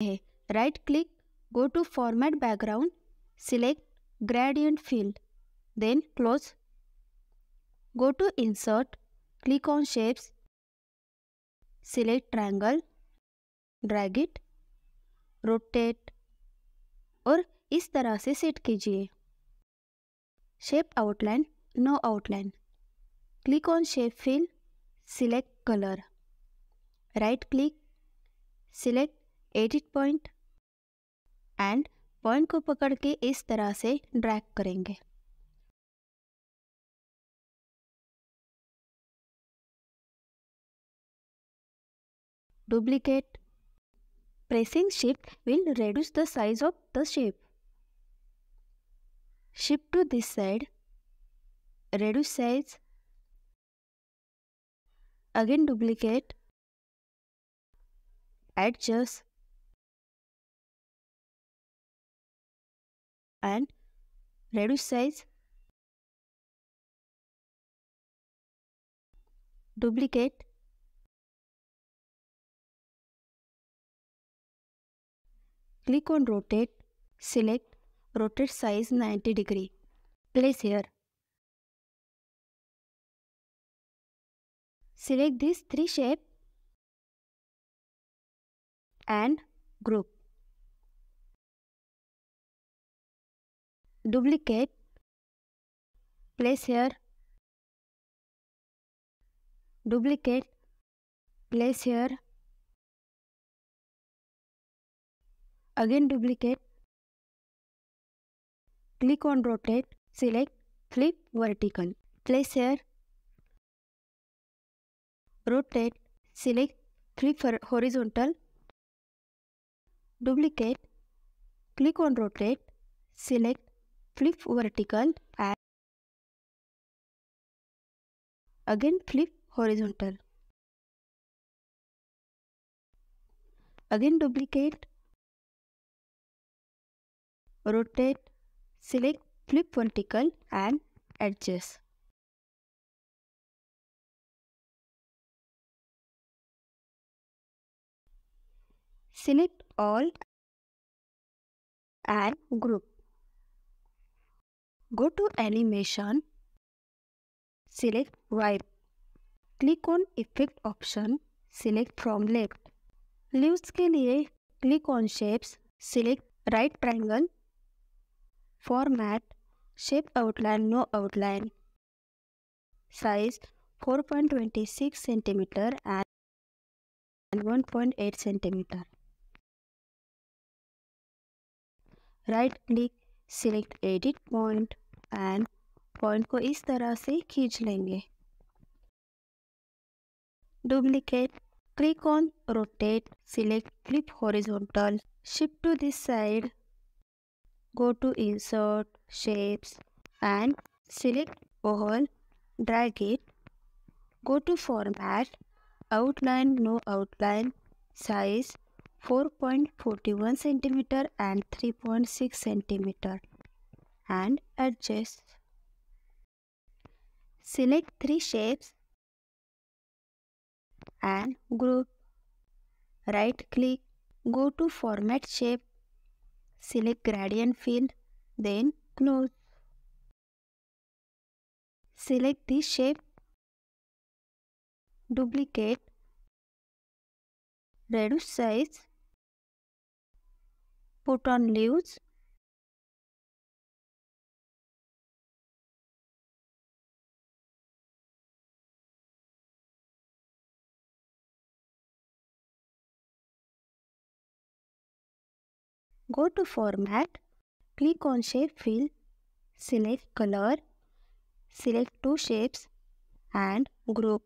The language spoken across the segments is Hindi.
है। Right click go to format background select gradient fill then close go to insert click on shapes select triangle drag it rotate और इस तरह से सेट कीजिए। Shape outline no outline click on shape fill select colour right click select edit point end point को पकड़ के इस तरह से ड्रैग करेंगे। Duplicate pressing shift will reduce the size of the shape shift to this side reduce size again duplicate adjust. And reduce size duplicate click on rotate select rotate size 90 degree. Place here. Select these three shape and group duplicate place here duplicate place here again duplicate click on rotate select flip vertical place here rotate select flip horizontal duplicate click on rotate select flip vertical and again flip horizontal. Again duplicate rotate select flip vertical and adjust. Select all and group Go to animation, select wipe. Click on effect option, select from left. Leaves के लिए click on shapes, select right triangle, format, shape outline no outline, size 4.26 centimeter and 1.8 centimeter. Right click select edit point end point को इस तरह से खींच लेंगे। Duplicate click on rotate select flip horizontal shift to this side go to insert shapes and select all drag it go to format outline no outline size 4.41 centimeter and 3.6 centimeter. And adjust. Select three shapes. And group. Right click, go to format shape, select gradient fill, then close. Select this shape, duplicate, reduce size put on leaves Go to format, click on shape fill, select color, select two shapes and group.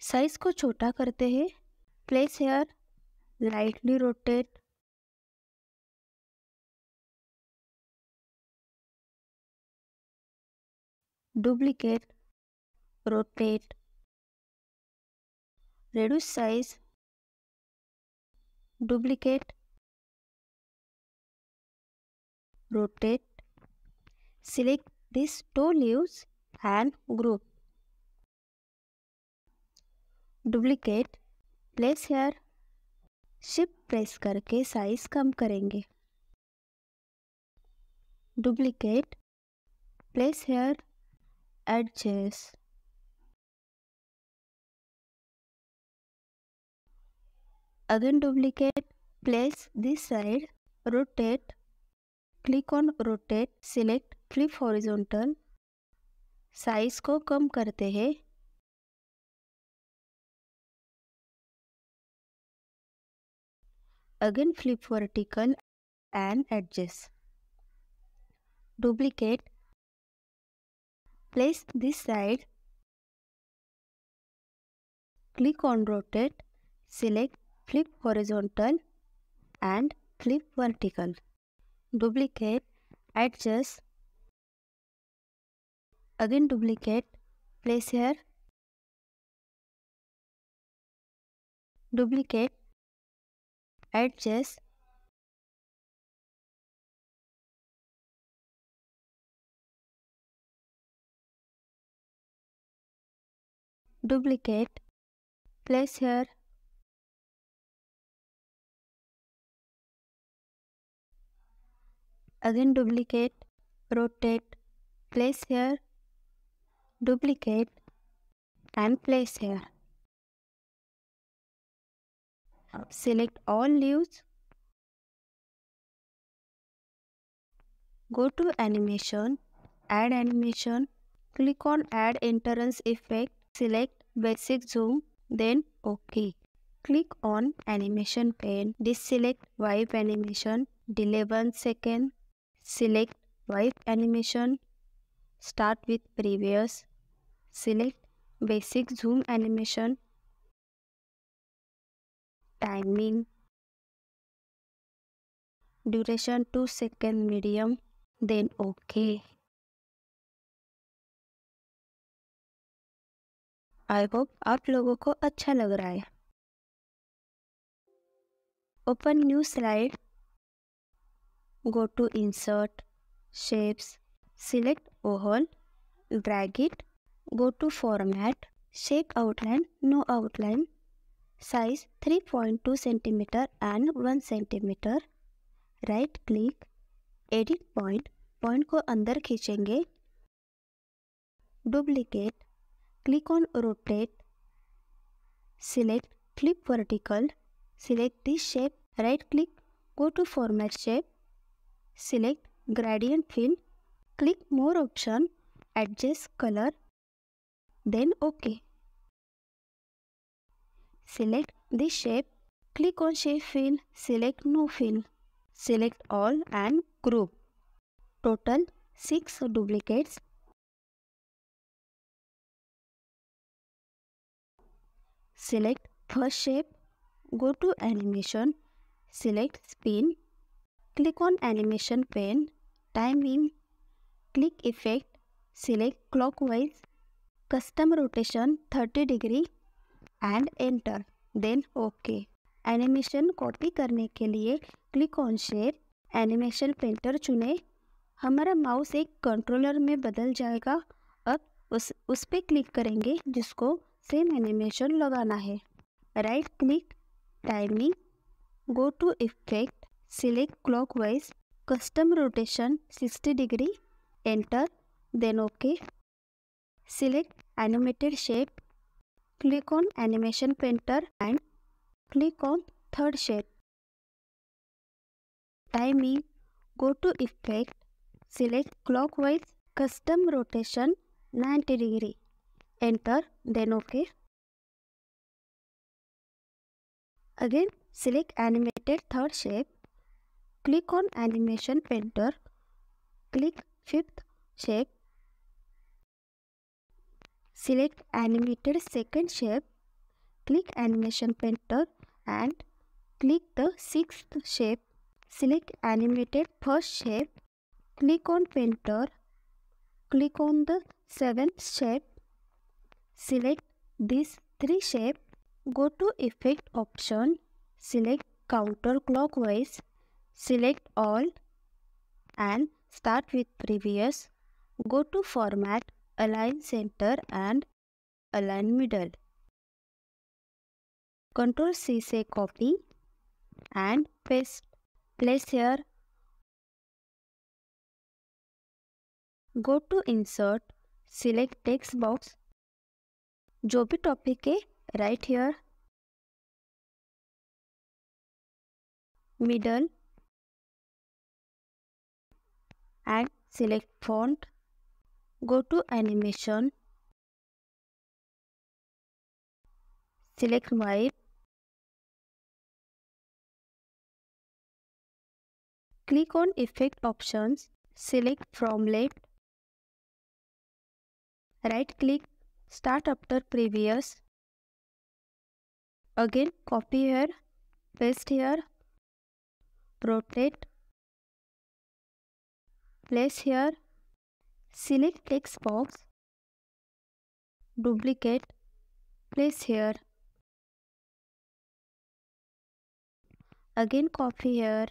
Size को छोटा करते हैं place here lightly rotate duplicate, rotate, reduce size, duplicate, rotate, select these two leaves and group. Duplicate, place here, shift press करके साइज़ कम करेंगे duplicate place here adjust again duplicate place this side rotate click on rotate select flip horizontal size को कम करते हैं again flip vertical and adjust duplicate place this side. Click on rotate select flip horizontal and flip vertical. Duplicate, adjust, again duplicate, place here, duplicate, adjust, duplicate, place here, again duplicate. Rotate. Place here. Duplicate. And place here. Select all leaves. Go to animation. Add animation. Click on add entrance effect select basic zoom then ok click on animation pane deselect wipe animation delay 1 second Select wipe animation. Start with previous. Select basic zoom animation. Timing. Duration 2 second medium. Then OK. I hope आप लोगों को अच्छा लग रहा है। Open new slide. Go to insert, shapes, select oval, drag it. Go to format, shape outline, no outline. Size 3.2 centimetre and 1 centimetre. Right click, edit point point को अंदर खींचेंगे। Duplicate click on rotate select flip vertical select this shape right click go to format shape Select gradient fill, click more option, adjust color, then OK. Select this shape, click on shape fill, select no fill, select all and group. Total 6 duplicates. Select first shape, go to animation, select spin, Click on animation pane, timing, click effect, select clockwise, custom rotation 30 degree and enter, then OK. Animation copy करने के लिए click on shape animation painter चुने हमारा माउस एक कंट्रोलर में बदल जाएगा अब उस उस पर क्लिक करेंगे जिसको सेम एनिमेशन लगाना है। Right click timing go to effect select clockwise custom rotation 60 degree enter then okay select animated shape click on animation painter and click on third shape timing go to effect select clockwise custom rotation 90 degree enter then ok again select animated third shape Click on Animation Painter. Click fifth shape. Select Animated second shape. Click Animation Painter and click the sixth shape. Select Animated first shape. Click on Painter. Click on the seventh shape. Select these three shape. Go to Effect option. Select counterclockwise Select all and start with previous. Go to format, align center and align middle. Ctrl say copy, and paste. Place here. Go to insert. Select text box. जो भी टॉपिक के right here middle and select font go to animation select wipe click on effect option select from left right click start after previous. Again copy here paste here rotate place here select text box duplicate place here. Again copy here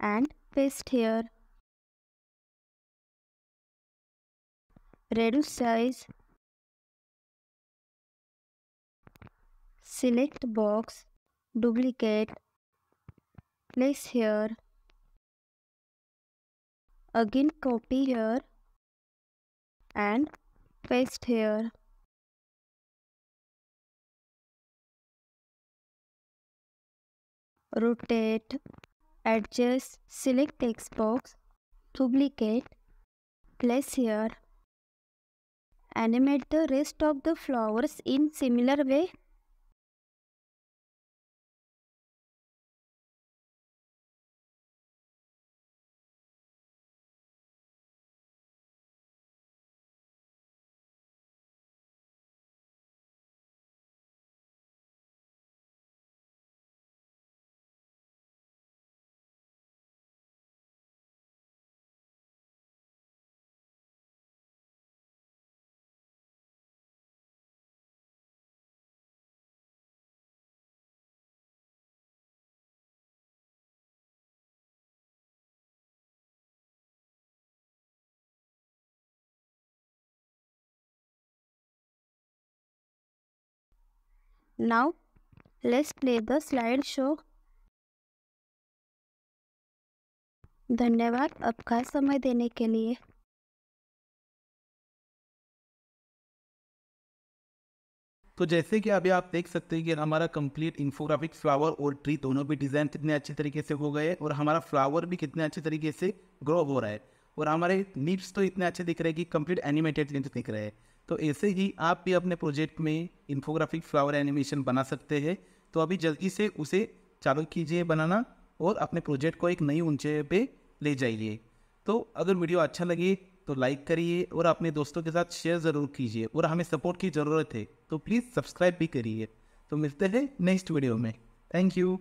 and paste here. Reduce size select box duplicate place here. Again copy here and paste here. Rotate adjust select text box duplicate place here. Animate the rest of the flowers in similar way Now, let's play the slide show. धन्यवाद आपका समय देने के लिए। तो जैसे कि अभी आप देख सकते हैं कि हमारा कंप्लीट इंफोग्राफिक फ्लावर और ट्री दोनों भी डिज़ाइन कितने अच्छे तरीके से हो गए और हमारा फ्लावर भी कितने अच्छे तरीके से ग्रो हो रहा है। और हमारे नीड्स तो इतने अच्छे दिख रहे हैं कि कंप्लीट एनिमेटेड दिख रहे हैं। तो ऐसे ही आप भी अपने प्रोजेक्ट में इन्फोग्राफिक फ्लावर एनिमेशन बना सकते हैं। तो अभी जल्दी से उसे चालू कीजिए बनाना और अपने प्रोजेक्ट को एक नई ऊंचाई पे ले जाइए। तो अगर वीडियो अच्छा लगे तो लाइक करिए और अपने दोस्तों के साथ शेयर ज़रूर कीजिए और हमें सपोर्ट की ज़रूरत है तो प्लीज़ सब्सक्राइब भी करिए। तो मिलते हैं नेक्स्ट वीडियो में। Thank you.